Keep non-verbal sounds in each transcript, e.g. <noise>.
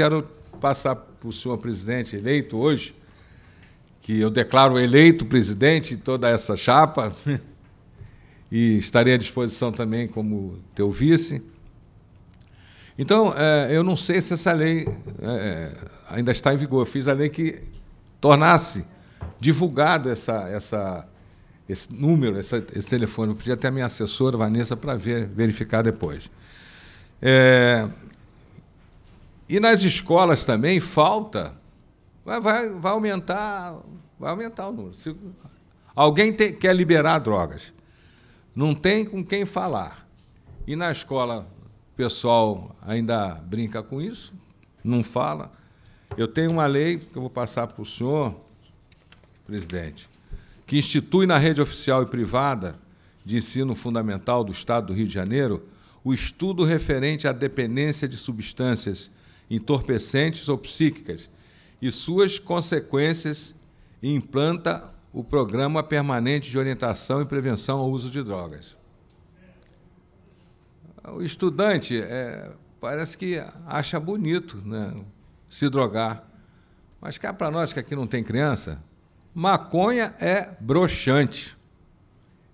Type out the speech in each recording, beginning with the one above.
quero passar para o senhor presidente eleito hoje, que eu declaro eleito presidente de toda essa chapa, <laughs> e estarei à disposição também como teu vice. Então, é, eu não sei se essa lei é, ainda está em vigor. Eu fiz a lei que tornasse divulgado essa, essa, esse número, essa, esse telefone. Eu pedi até a minha assessora, Vanessa, para ver, verificar depois. É, e nas escolas também falta, vai, vai, vai aumentar, vai aumentar o número. Se alguém quer liberar drogas, não tem com quem falar. E na escola o pessoal ainda brinca com isso, não fala. Eu tenho uma lei que eu vou passar para o senhor, presidente, que institui na rede oficial e privada de ensino fundamental do Estado do Rio de Janeiro o estudo referente à dependência de substâncias entorpecentes ou psíquicas e suas consequências e implanta o Programa Permanente de Orientação e Prevenção ao Uso de Drogas. O estudante é, parece que acha bonito né, se drogar. Mas cá para nós que aqui não tem criança, maconha é broxante.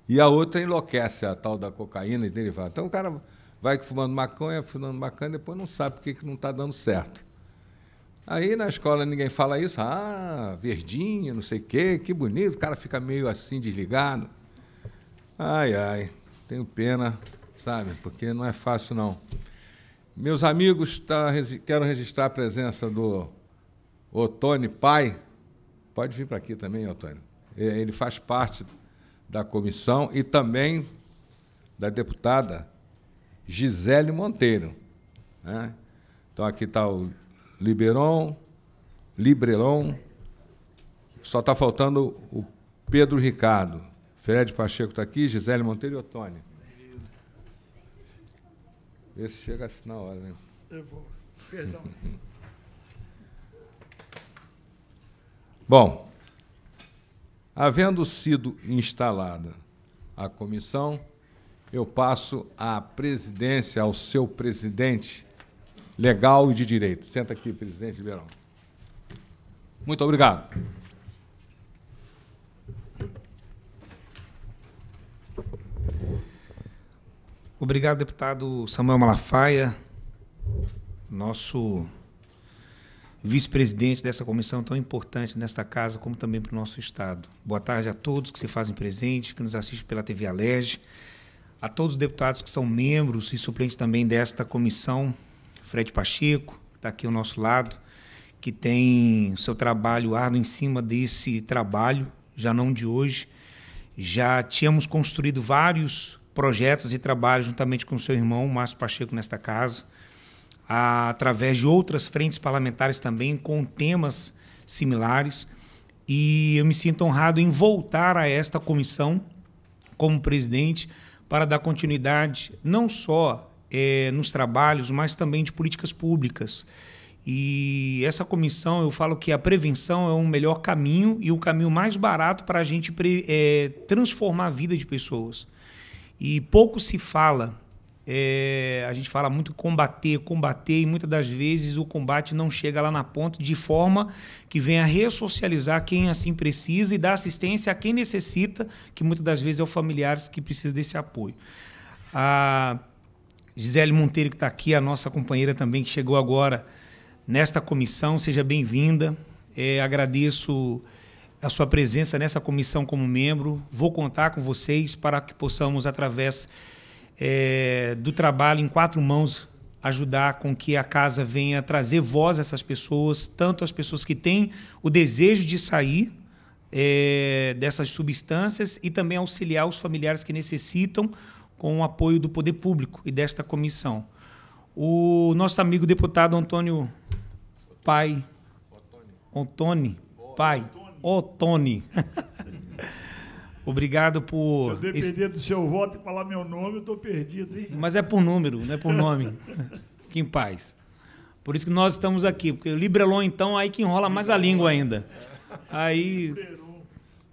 E a outra enlouquece, a tal da cocaína e derivado. Então o cara vai fumando maconha, fumando maconha, depois não sabe por que não está dando certo. Aí na escola ninguém fala isso, ah, verdinha, não sei o quê, que bonito, o cara fica meio assim desligado. Ai, ai, tenho pena, sabe, porque não é fácil não. Meus amigos, tá, quero registrar a presença do Otone Pai. Pode vir para aqui também, Otone. É, ele faz parte da comissão e também da deputada Gisele Monteiro. Né? Então aqui está o Liberon, Librelon. Só está faltando o Pedro Ricardo. Fred Pacheco está aqui, Gisele Monteiro e Otônio. Esse chega assim na hora, né? Eu vou. Perdão. <laughs> Bom, havendo sido instalada a comissão, eu passo a presidência ao seu presidente legal e de direito. Senta aqui, presidente Liberão. Muito obrigado. Obrigado, deputado Samuel Malafaia, nosso vice-presidente dessa comissão tão importante nesta casa, como também para o nosso Estado. Boa tarde a todos que se fazem presente, que nos assistem pela TV Alerj a todos os deputados que são membros e suplentes também desta comissão, Fred Pacheco, que está aqui ao nosso lado, que tem seu trabalho árduo em cima desse trabalho, já não de hoje. Já tínhamos construído vários projetos e trabalhos juntamente com seu irmão, Márcio Pacheco, nesta casa, através de outras frentes parlamentares também, com temas similares. E eu me sinto honrado em voltar a esta comissão como presidente para dar continuidade não só é, nos trabalhos, mas também de políticas públicas. E essa comissão, eu falo que a prevenção é um melhor caminho e o caminho mais barato para a gente é, transformar a vida de pessoas. E pouco se fala é, a gente fala muito combater, combater, e muitas das vezes o combate não chega lá na ponta de forma que venha ressocializar quem assim precisa e dar assistência a quem necessita, que muitas das vezes é o familiares que precisa desse apoio. A Gisele Monteiro, que está aqui, a nossa companheira também, que chegou agora nesta comissão, seja bem-vinda. É, agradeço a sua presença nessa comissão como membro. Vou contar com vocês para que possamos, através é, do trabalho em quatro mãos ajudar com que a casa venha trazer voz a essas pessoas, tanto as pessoas que têm o desejo de sair é, dessas substâncias e também auxiliar os familiares que necessitam com o apoio do poder público e desta comissão. O nosso amigo deputado Antônio Pai, Otone, Pai, Otone. <laughs> Obrigado por. Se eu depender esse... do seu voto e falar meu nome, eu estou perdido, hein? Mas é por número, não é por nome. <laughs> Fique em paz. Por isso que nós estamos aqui, porque o Librelon, então, aí que enrola mais a língua ainda. Aí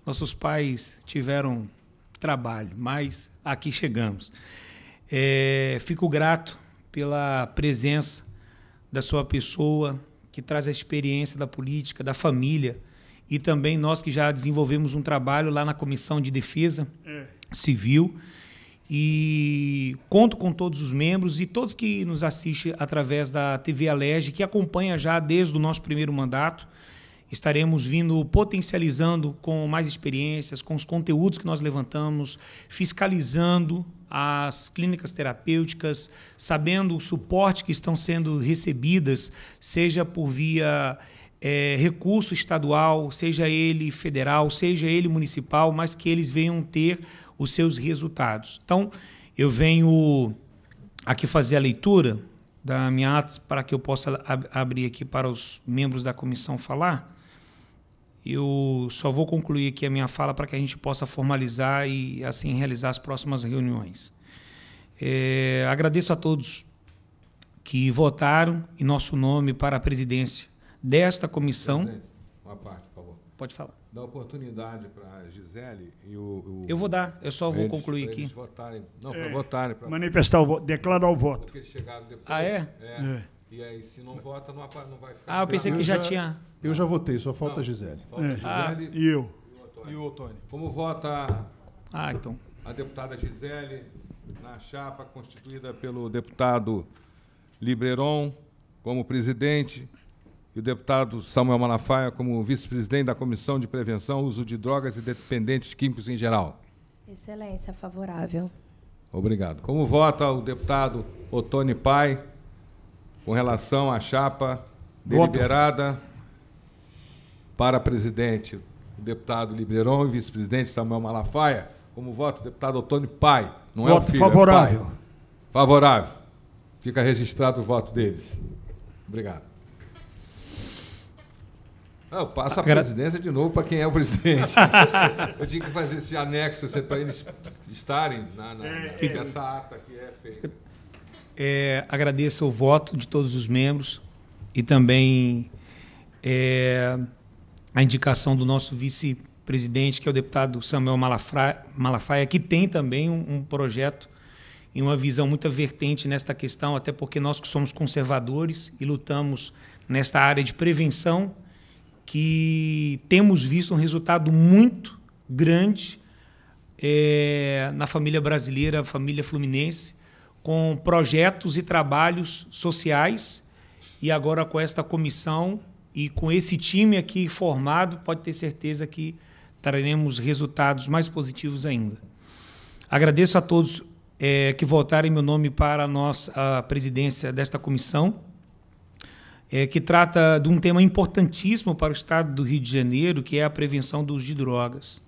nossos pais tiveram trabalho, mas aqui chegamos. É, fico grato pela presença da sua pessoa, que traz a experiência da política, da família, e também nós que já desenvolvemos um trabalho lá na Comissão de Defesa é. Civil. E conto com todos os membros e todos que nos assistem através da TV Alege, que acompanha já desde o nosso primeiro mandato. Estaremos vindo potencializando com mais experiências, com os conteúdos que nós levantamos, fiscalizando as clínicas terapêuticas, sabendo o suporte que estão sendo recebidas, seja por via é, recurso estadual, seja ele federal, seja ele municipal, mas que eles venham ter os seus resultados. Então, eu venho aqui fazer a leitura da minha ata para que eu possa ab abrir aqui para os membros da comissão falar. Eu só vou concluir aqui a minha fala para que a gente possa formalizar e assim realizar as próximas reuniões. É, agradeço a todos que votaram em nosso nome para a presidência desta comissão. Presidente, uma parte, por favor. Pode falar. Dá oportunidade para a Gisele e o, o, Eu vou dar, eu só vou eles, concluir aqui. Eles votarem. Não, é, para votarem. Pra... Manifestar o voto, declarar o voto. Porque eles chegaram depois. Ah, é? é. é. E aí, se não vota, não, não vai ficar. Ah, eu pensei que já, já, tinha. Eu já votei, só falta não, a Gisele. Falta é. a Gisele ah. e eu. E o Otônio. Como vota ah, então. a deputada Gisele na chapa constituída pelo deputado Libreron como presidente e o deputado Samuel Malafaia como vice-presidente da Comissão de Prevenção Uso de Drogas e Dependentes Químicos em geral. Excelência, favorável. Obrigado. Como vota o deputado Otone Pai com relação à chapa deliberada para presidente, o deputado Liberon e vice-presidente Samuel Malafaia. Como voto o deputado Otônio Pai. Não voto é o filho, favorável. É o favorável. Fica registrado o voto deles. Obrigado. Eu passo a presidência de novo para quem é o presidente. <laughs> eu tinha que fazer esse anexo para eles estarem na, na, é, é. essa ata que é feita. É, agradeço o voto de todos os membros e também é, a indicação do nosso vice-presidente, que é o deputado Samuel Malafaia, Malafaia que tem também um, um, projeto e uma visão muito vertente nesta questão, até porque nós que somos conservadores e lutamos nesta área de prevenção, que temos visto um resultado muito grande é, na família brasileira, família fluminense, com projetos e trabalhos sociais e agora com esta comissão e com esse time aqui formado, pode ter certeza que traremos resultados mais positivos ainda. Agradeço a todos é, que votaram em meu nome para a nossa a presidência desta comissão, é, que trata de um tema importantíssimo para o Estado do Rio de Janeiro, que é a prevenção do uso de drogas.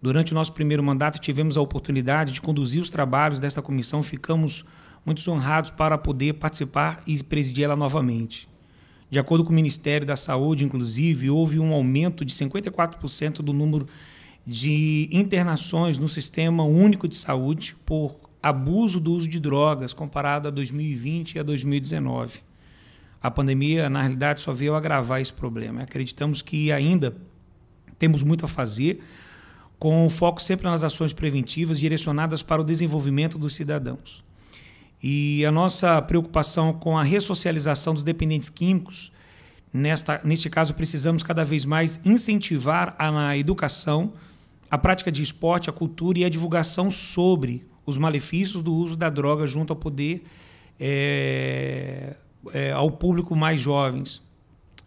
Durante o nosso primeiro mandato, tivemos a oportunidade de conduzir os trabalhos desta comissão, ficamos muito honrados para poder participar e presidir ela novamente. De acordo com o Ministério da Saúde, inclusive, houve um aumento de 54% do número de internações no Sistema Único de Saúde por abuso do uso de drogas comparado a 2020 e a 2019. A pandemia, na realidade, só veio agravar esse problema. Acreditamos que ainda temos muito a fazer, com foco sempre nas ações preventivas direcionadas para o desenvolvimento dos cidadãos. E a nossa preocupação com a ressocialização dos dependentes químicos, nesta, neste caso, precisamos cada vez mais incentivar a, educação, a prática de esporte, a cultura e a divulgação sobre os malefícios do uso da droga junto ao poder, é, é, ao público mais jovens.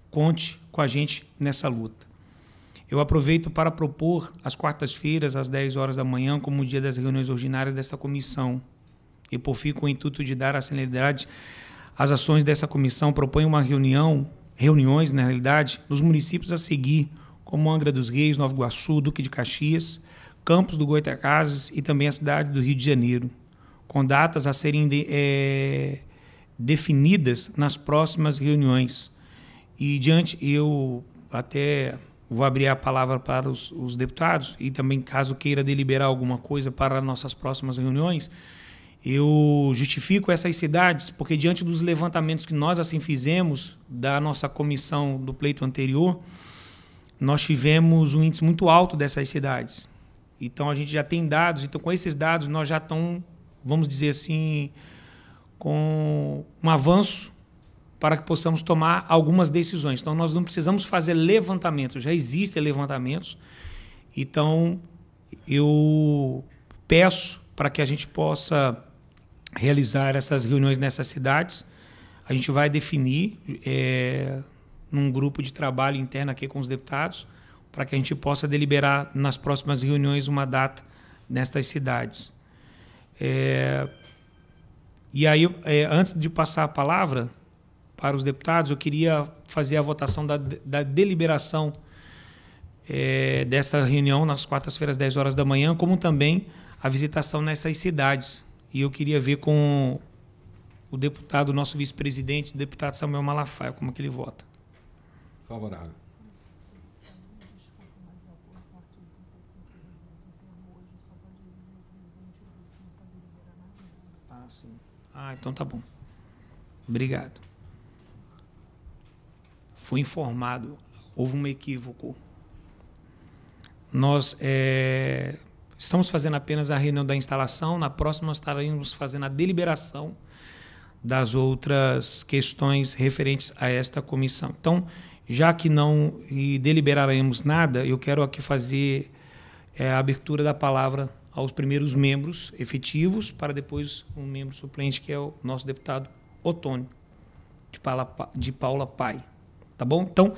Conte com a gente nessa luta. Eu aproveito para propor às quartas-feiras, às 10 horas da manhã, como o dia das reuniões ordinárias desta comissão. E por fim, com o intuito de dar a celeridade às ações dessa comissão, propõe uma reunião, reuniões, na realidade, nos municípios a seguir, como Angra dos Reis, Nova Iguaçu, Duque de Caxias, Campos do Goitacazes e também a cidade do Rio de Janeiro, com datas a serem de, é, definidas nas próximas reuniões. E diante, eu até Vou abrir a palavra para os, os, deputados e também, caso queira deliberar alguma coisa para nossas próximas reuniões, eu justifico essas cidades porque, diante dos levantamentos que nós assim fizemos da nossa comissão do pleito anterior, nós tivemos um índice muito alto dessas cidades. Então, a gente já tem dados, então, com esses dados, nós já estamos, vamos dizer assim, com um avanço para que possamos tomar algumas decisões. Então, nós não precisamos fazer levantamentos, já existem levantamentos. Então, eu peço para que a gente possa realizar essas reuniões nessas cidades. A gente vai definir é, num grupo de trabalho interno aqui com os deputados para que a gente possa deliberar nas próximas reuniões uma data nestas cidades. É, e aí, é, antes de passar a palavra para os deputados, eu queria fazer a votação da, da deliberação é, dessa reunião nas quartas-feiras, 10 horas da manhã, como também a visitação nessas cidades. E eu queria ver com o deputado, nosso vice-presidente, deputado Samuel Malafaia, como que ele vota. Favorável. Ah, então tá bom. Obrigado. Fui informado, houve um equívoco. Nós é, estamos fazendo apenas a reunião da instalação, na próxima nós estaremos fazendo a deliberação das outras questões referentes a esta comissão. Então, já que não deliberaremos nada, eu quero aqui fazer é, a abertura da palavra aos primeiros membros efetivos, para depois um membro suplente, que é o nosso deputado Otônio, de Paula, de Paula Pai. Tá bom? Então,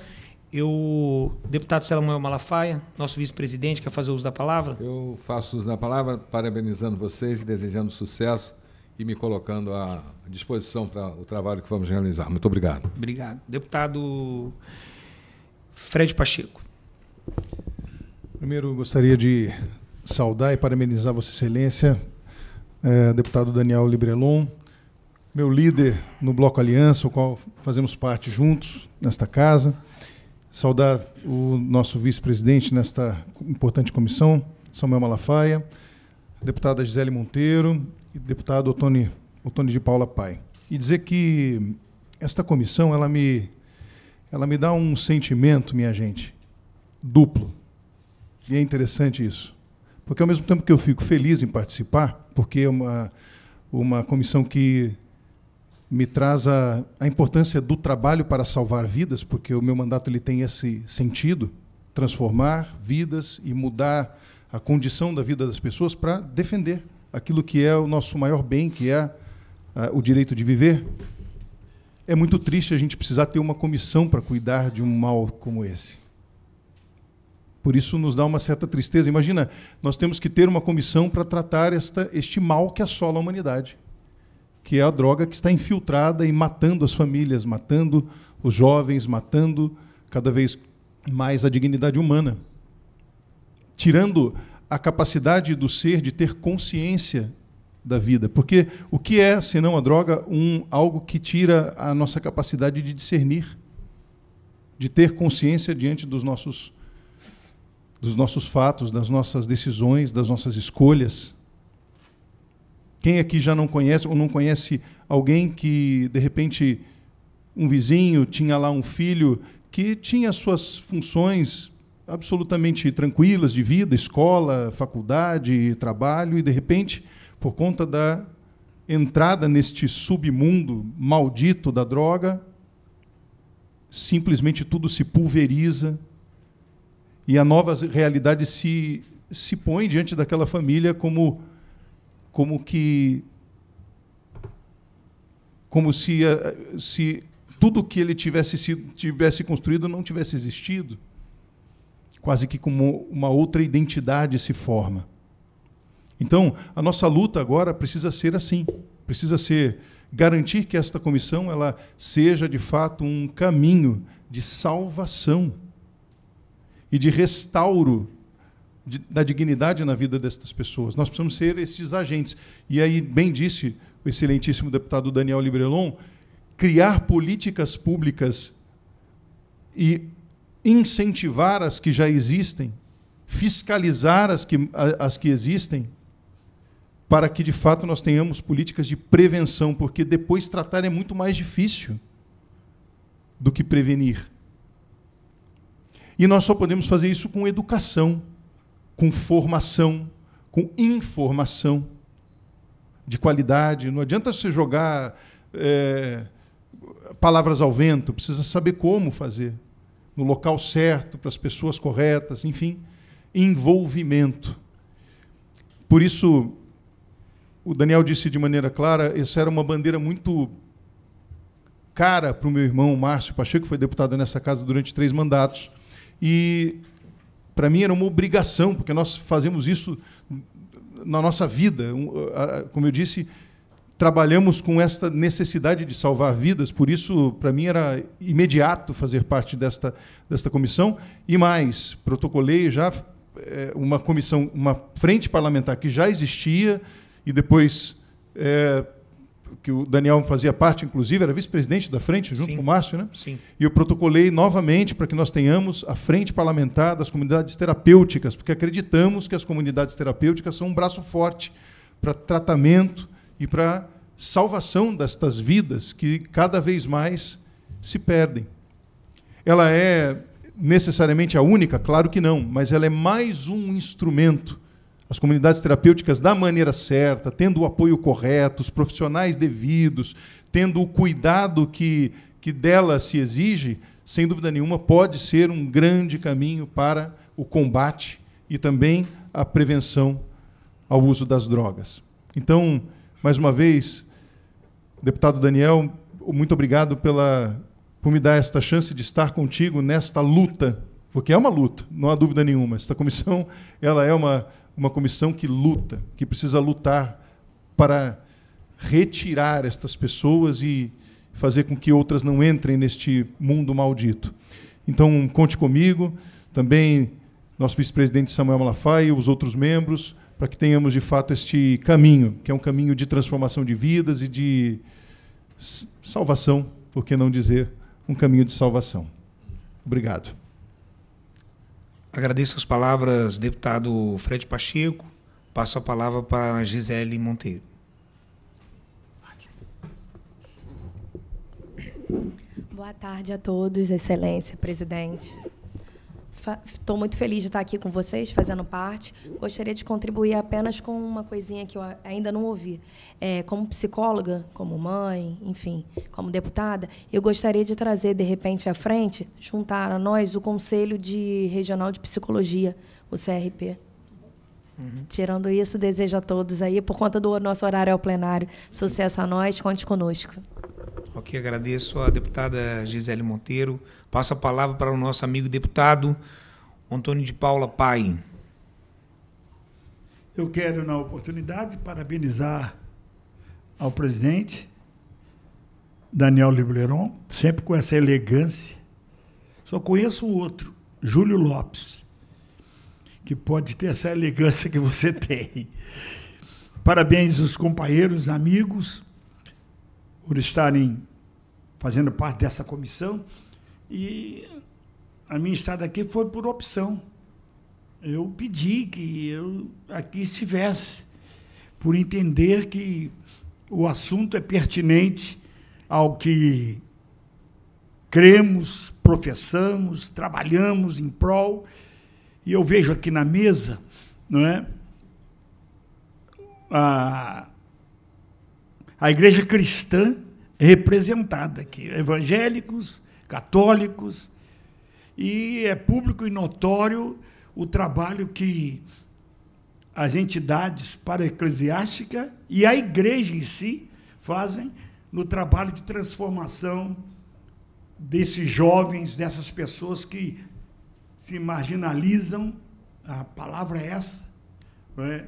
eu, deputado Samuel Malafaia, nosso vice-presidente, quer fazer uso da palavra? Eu faço uso da palavra, parabenizando vocês e desejando sucesso e me colocando à disposição para o trabalho que vamos realizar. Muito obrigado. Obrigado. Deputado Fred Pacheco. Primeiro, gostaria de saudar e parabenizar Vossa Excelência, é, deputado Daniel Librelon, meu líder no Bloco Aliança, o qual fazemos parte juntos nesta casa. Saudar o nosso vice-presidente nesta importante comissão, Samuel Malafaia, deputada Gisele Monteiro e deputado Otone, Otone de Paula Pai. E dizer que esta comissão, ela me, ela me dá um sentimento, minha gente, duplo. E é interessante isso. Porque ao mesmo tempo que eu fico feliz em participar, porque é uma, uma comissão que me traz a, a importância do trabalho para salvar vidas, porque o meu mandato ele tem esse sentido, transformar vidas e mudar a condição da vida das pessoas para defender aquilo que é o nosso maior bem, que é o direito de viver. É muito triste a gente precisar ter uma comissão para cuidar de um mal como esse. Por isso nos dá uma certa tristeza. Imagina, nós temos que ter uma comissão para tratar esta, este mal que assola a humanidade, que é a droga que está infiltrada e matando as famílias, matando os jovens, matando cada vez mais a dignidade humana, tirando a capacidade do ser de ter consciência da vida. Porque o que é, senão a droga, um algo que tira a nossa capacidade de discernir, de ter consciência diante dos nossos dos nossos fatos, das nossas decisões, das nossas escolhas. Quem aqui já não conhece ou não conhece alguém que, de repente, um vizinho tinha lá um filho que tinha suas funções absolutamente tranquilas de vida, escola, faculdade, trabalho, e de repente, por conta da entrada neste submundo maldito da droga, simplesmente tudo se pulveriza, e a nova realidade se, se põe diante daquela família como, como que como se, eh, se tudo que ele tivesse sido, tivesse construído não tivesse existido. Quase que como uma outra identidade se forma. Então, a nossa luta agora precisa ser assim, precisa ser garantir que esta comissão ela seja de fato um caminho de salvação e de restauro de, da dignidade na vida destas pessoas. Nós precisamos ser esses agentes. E aí, bem disse o excelentíssimo deputado Daniel Librelon, criar políticas públicas e incentivar as que já existem, fiscalizar as que, as que existem, para que de fato nós tenhamos políticas de prevenção, porque depois tratar é muito mais difícil do que prevenir. E nós só podemos fazer isso com educação, com formação, com informação de qualidade. Não adianta você jogar é, palavras ao vento, precisa saber como fazer, no local certo, para as pessoas corretas, enfim, envolvimento. Por isso, o Daniel disse de maneira clara, essa era uma bandeira muito cara para o meu irmão Márcio Pacheco, que foi deputado nessa casa durante três mandatos. E para mim era uma obrigação, porque nós fazemos isso na nossa vida. Como eu disse, trabalhamos com esta necessidade de salvar vidas, por isso, para mim, era imediato fazer parte desta, desta comissão. E mais, protocolei já é, uma comissão, uma frente parlamentar que já existia, e depois é, que o Daniel fazia parte, inclusive, era vice-presidente da frente, junto Sim. com o Márcio, né? Sim. E eu protocolei novamente para que nós tenhamos a frente parlamentar das comunidades terapêuticas, porque acreditamos que as comunidades terapêuticas são um braço forte para tratamento e para salvação destas vidas que cada vez mais se perdem. Ela é necessariamente a única? Claro que não, mas ela é mais um instrumento as comunidades terapêuticas da maneira certa, tendo o apoio correto, os profissionais devidos, tendo o cuidado que, que dela se exige, sem dúvida nenhuma, pode ser um grande caminho para o combate e também a prevenção ao uso das drogas. Então, mais uma vez, deputado Daniel, muito obrigado pela, por me dar esta chance de estar contigo nesta luta, porque é uma luta, não há dúvida nenhuma. Esta comissão ela é uma, uma comissão que luta, que precisa lutar para retirar estas pessoas e fazer com que outras não entrem neste mundo maldito. Então, conte comigo, também nosso vice-presidente Samuel Malafaia e os outros membros, para que tenhamos de fato este caminho, que é um caminho de transformação de vidas e de salvação, por que não dizer um caminho de salvação. Obrigado. Agradeço as palavras, deputado Fred Pacheco. Passo a palavra para Gisele Monteiro. Boa tarde a todos, Excelência, presidente. Estou muito feliz de estar aqui com vocês, fazendo parte. Gostaria de contribuir apenas com uma coisinha que eu ainda não ouvi. É, como psicóloga, como mãe, enfim, como deputada, eu gostaria de trazer, de repente, à frente, juntar a nós o Conselho de Regional de Psicologia, o CRP. Uhum. Tirando isso, desejo a todos aí, por conta do nosso horário ao plenário, sucesso a nós, conte conosco. Ok, agradeço a deputada Gisele Monteiro. Passo a palavra para o nosso amigo deputado Antônio de Paula Pai. Eu quero, na oportunidade, parabenizar ao presidente Daniel Libleron, sempre com essa elegância. Só conheço o outro, Júlio Lopes, que pode ter essa elegância que você <laughs> tem. Parabéns aos companheiros, amigos, por estarem fazendo parte dessa comissão. E a minha estada aqui foi por opção. Eu pedi que eu aqui estivesse, por entender que o assunto é pertinente ao que cremos, professamos, trabalhamos em prol. E eu vejo aqui na mesa, não é? A, a igreja cristã representada aqui, evangélicos, católicos, e é público e notório o trabalho que as entidades para-eclesiástica e a igreja em si fazem no trabalho de transformação desses jovens, dessas pessoas que se marginalizam, a palavra é essa, é?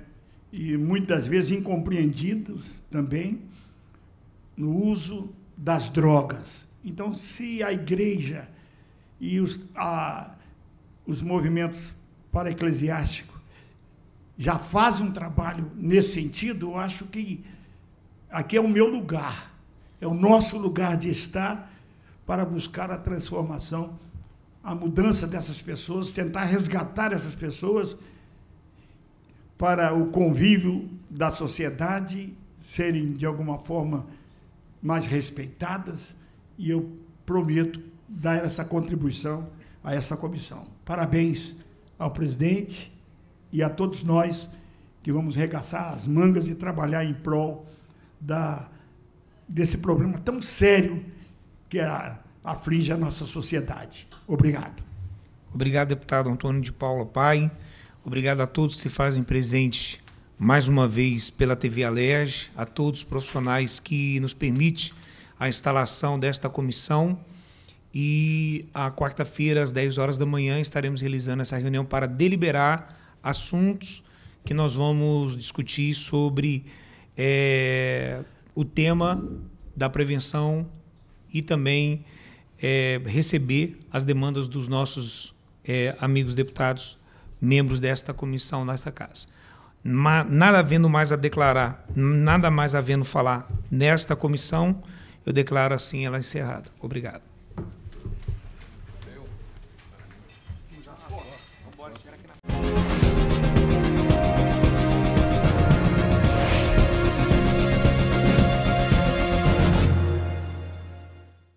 e muitas vezes incompreendidos também, no uso das drogas. Então, se a igreja e os, a, os movimentos para-eclesiásticos já fazem um trabalho nesse sentido, eu acho que aqui é o meu lugar, é o nosso lugar de estar para buscar a transformação, a mudança dessas pessoas, tentar resgatar essas pessoas para o convívio da sociedade, serem de alguma forma mais respeitadas, e eu prometo dar essa contribuição a essa comissão. Parabéns ao presidente e a todos nós que vamos regaçar as mangas e trabalhar em prol da, desse problema tão sério que aflige a nossa sociedade. Obrigado. Obrigado, deputado Antônio de Paula Pai. Obrigado a todos que se fazem presente mais uma vez pela TV Alerj, a todos os profissionais que nos permitem a instalação desta comissão. E a quarta-feira, às 10 horas da manhã, estaremos realizando essa reunião para deliberar assuntos que nós vamos discutir sobre é, o tema da prevenção e também é, receber as demandas dos nossos é, amigos deputados, membros desta comissão, nesta casa. Nada havendo mais a declarar, nada mais havendo falar nesta comissão, eu declaro assim ela encerrada. Obrigado.